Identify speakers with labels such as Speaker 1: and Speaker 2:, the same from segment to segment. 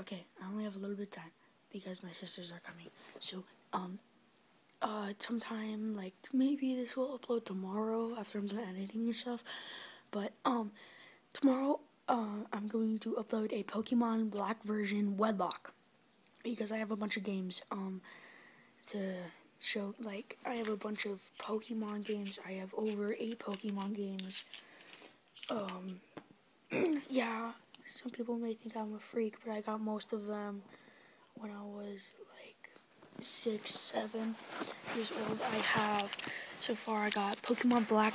Speaker 1: Okay, I only have a little bit of time because my sisters are coming. So, um, uh, sometime like maybe this will upload tomorrow after I'm done editing and stuff. But um, tomorrow uh, I'm going to upload a Pokemon Black version Wedlocke. because I have a bunch of games um to show. Like I have a bunch of Pokemon games. I have over eight Pokemon games. Um, yeah. Some people may think I'm a freak, but I got most of them when I was like six, seven years old. I have so far I got Pokemon Black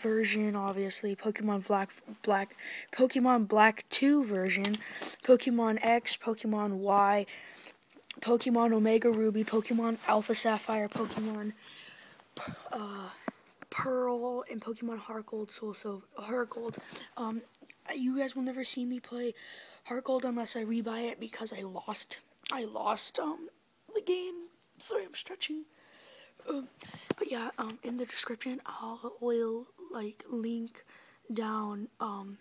Speaker 1: version, obviously, Pokemon Black Black Pokemon Black 2 version, Pokemon X, Pokemon Y, Pokemon Omega Ruby, Pokemon Alpha Sapphire, Pokemon uh, Pearl, and Pokemon Heart Gold, Soul so Heart Gold. Um, you guys will never see me play Heart Gold unless I rebuy it because I lost. I lost um the game. Sorry, I'm stretching. Um, but yeah, um, in the description, I'll will like link down. Um,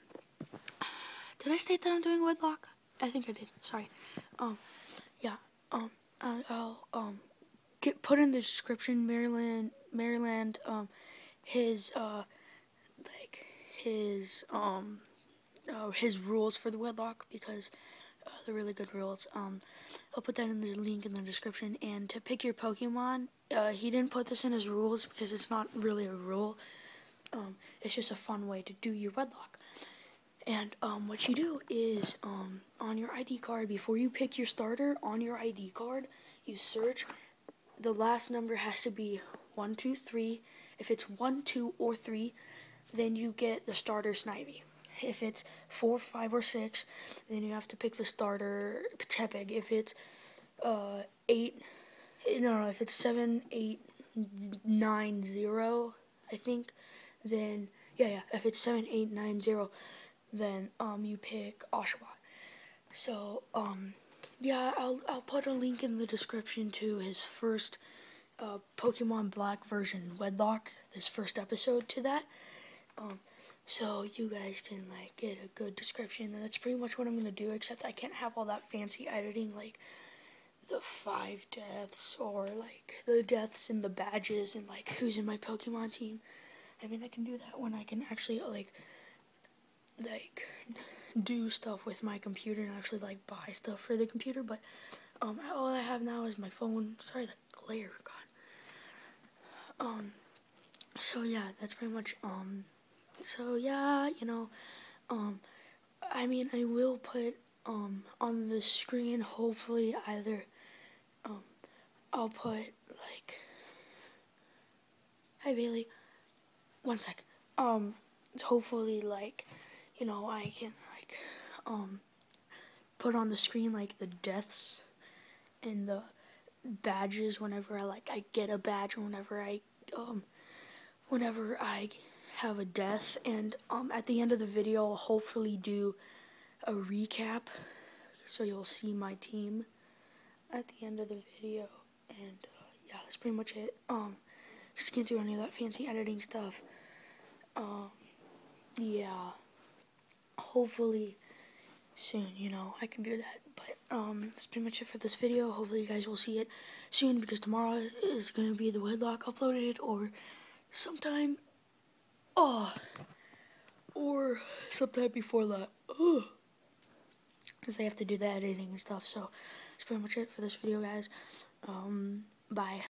Speaker 1: did I state that I'm doing Wedlocke? I think I did. Sorry. Um, yeah. Um, I'll um get put in the description. Marriland, Marriland. Um, his uh, like his um uh, his rules for the wedlock because uh, they're really good rules. Um, I'll put that in the link in the description. And to pick your Pokemon, uh, he didn't put this in his rules because it's not really a rule. Um, it's just a fun way to do your wedlock. And um, what you do is um, on your ID card, before you pick your starter, on your ID card, you search. The last number has to be 1, 2, 3. If it's 1, 2, or 3, then you get the starter Snivy. If it's four, five, or six, then you have to pick the starter Tepig. If it's uh, eight, no, no, if it's seven, eight, nine, zero, I think, then yeah, yeah. If it's seven, eight, nine, zero, then um you pick Oshawott. So um yeah, I'll I'll put a link in the description to his first uh, Pokemon Black version Wedlocke. This first episode to that. Um, so you guys can like get a good description and that's pretty much what I'm gonna do except I can't have all that fancy editing like the five deaths or like the deaths and the badges and like who's in my Pokemon team. I mean I can do that when I can actually like like do stuff with my computer and actually like buy stuff for the computer but um all I have now is my phone. Sorry the glare god. Um so yeah, that's pretty much um so yeah, you know, um, I mean, I will put um on the screen. Hopefully, either um, I'll put like, hi Bailey, one sec. Um, hopefully, like, you know, I can like um put on the screen like the deaths and the badges whenever I like I get a badge whenever I um whenever I have a death and um, at the end of the video I'll hopefully do a recap so you'll see my team at the end of the video. And uh, yeah that's pretty much it. Um just can't do any of that fancy editing stuff. Um yeah. Hopefully soon you know I can do that. But um that's pretty much it for this video. Hopefully you guys will see it soon because tomorrow is going to be the wedlock uploaded or sometime Oh. Or sometime before that. Because they have to do the editing and stuff. So that's pretty much it for this video, guys. Um, bye.